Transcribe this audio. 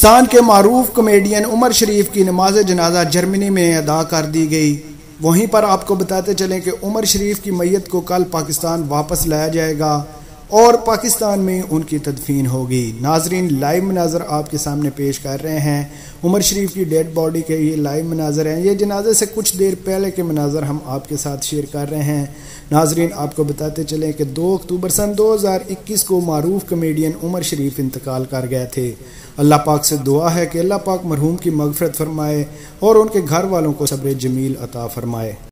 पाकिस्तान के मरूफ कमेडियन उमर शरीफ की नमाज़ जनाजा जर्मनी में अदा कर दी गई। वहीं पर आपको बताते चलें कि उमर शरीफ की मैयत को कल पाकिस्तान वापस लाया जाएगा। और पाकिस्तान में उनकी तदफीन होगी। नाजरीन, लाइव मनाजर आपके सामने पेश कर रहे हैं। उमर शरीफ की डेड बॉडी के ये लाइव मनाजर हैं। ये जनाजे से कुछ देर पहले के मनाजर हम आपके साथ शेयर कर रहे हैं। नाजरीन, आपको बताते चलें कि 2 अक्टूबर सन 2021 को मरूफ कमेडियन उमर शरीफ इंतकाल कर गए थे। अल्लाह पाक से दुआ है कि अल्लाह पाक मरहूम की मगफरत फरमाए और उनके घर वालों को सब्र जमील अता फरमाए।